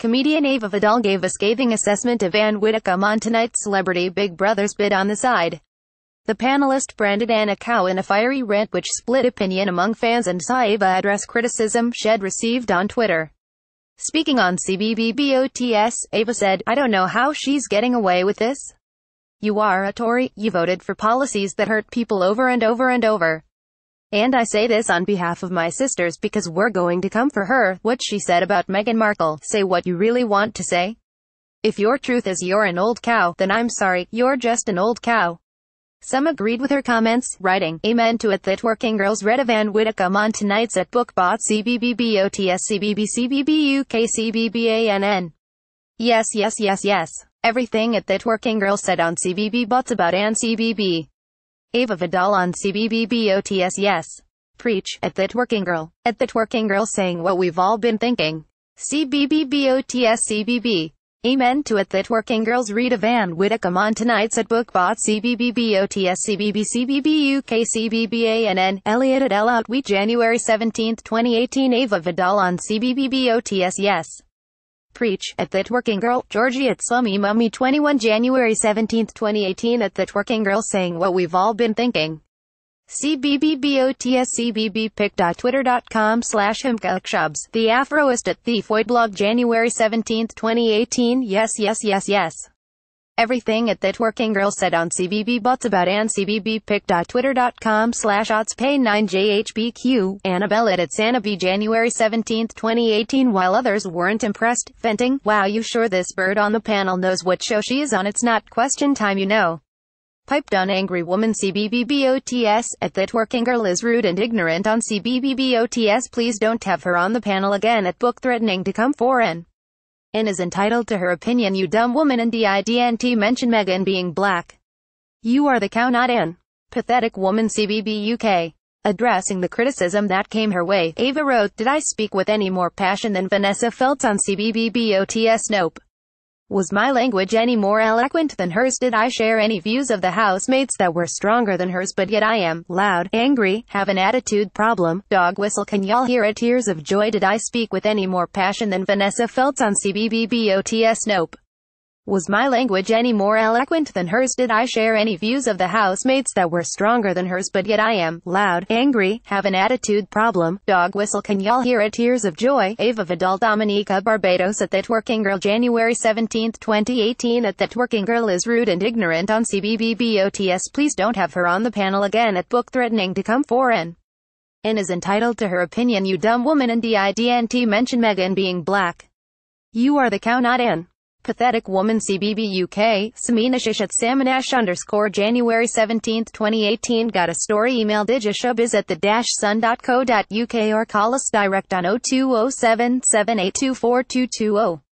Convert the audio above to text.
Comedian Ava Vidal gave a scathing assessment of Ann Widdecombe on tonight's Celebrity Big Brother's Bit on the Side. The panelist branded Anna Cow in a fiery rant which split opinion among fans and saw Ava address criticism she'd received on Twitter. Speaking on CBBBOTS, Ava said, I don't know how she's getting away with this. You are a Tory, you voted for policies that hurt people over and over and over. And I say this on behalf of my sisters because we're going to come for her. What she said about Meghan Markle, say what you really want to say. If your truth is you're an old cow, then I'm sorry, you're just an old cow. Some agreed with her comments, writing, Amen to it that working girls read of Ann Widdecombe on tonight's at BookBot CBBBOTS Yes yes yes yes. Everything at that working girl said on CBB bots about Ann CBB. Ava Vidal on CBBBOTS yes. Preach, at that working girl. At the twerking girl saying what we've all been thinking. CBBBOTS CBB. Amen to it that working girls read of Ann Widdecombe on tonight's at BookBot CBBBOTS Elliot at L Outweek January 17, 2018 Ava Vidal on CBBBOTS Yes. Preach, at that working girl, Georgie at Slummy Mummy 21 January 17, 2018 at that working girl saying what we've all been thinking. CBBBOTSCBBpic.twitter.com slash himkalkshabs. The Afroist at Thief blog January 17, 2018 Yes yes yes yes. Everything at That Working Girl said on CBB Bots about Ann CBBpic.twitter.com slash odspay9jhbq. Annabelle at Santa B January 17, 2018 While others weren't impressed, venting, wow you sure this bird on the panel knows what show she is on it's not question time you know piped on angry woman CBBBOTS, at that working girl is rude and ignorant on CBBBOTS please don't have her on the panel again at book threatening to come foreign. And is entitled to her opinion you dumb woman and DIDNT mention Meghan being black. You are the cow not in. Pathetic woman CBB UK. Addressing the criticism that came her way, Ava wrote, Did I speak with any more passion than Vanessa Feltz on CBBBOTS Nope. Was my language any more eloquent than hers? Did I share any views of the housemates that were stronger than hers? But yet I am loud, angry, have an attitude problem. Dog whistle, can y'all hear it? Tears of joy. Did I speak with any more passion than Vanessa Feltz on CBBBOTS? Nope. Was my language any more eloquent than hers? Did I share any views of the housemates that were stronger than hers? But yet I am loud, angry, have an attitude problem. Dog whistle, can y'all hear it? Tears of joy. Ava Vidal Dominica Barbados at That Working Girl January 17, 2018 at That Working Girl is rude and ignorant on CBBBOTS. Please don't have her on the panel again at book threatening to come foreign. and is entitled to her opinion you dumb woman and DIDNT mention Meghan being black. You are the cow not in. Pathetic Woman CBB UK, Samina Shish at Salmonash underscore January 17, 2018 Got a story email digishowbiz at the dash sun.co.uk or call us direct on 0207 7824 220.